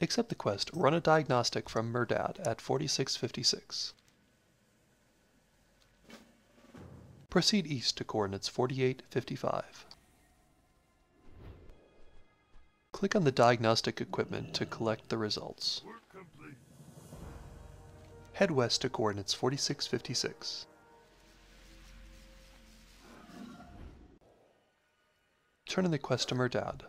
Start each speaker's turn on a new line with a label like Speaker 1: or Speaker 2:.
Speaker 1: Accept the quest Run a Diagnostic from Mehrdad at 4656. Proceed east to coordinates 4855. Click on the diagnostic equipment to collect the results. Head west to coordinates 4656. Turn in the quest to Mehrdad.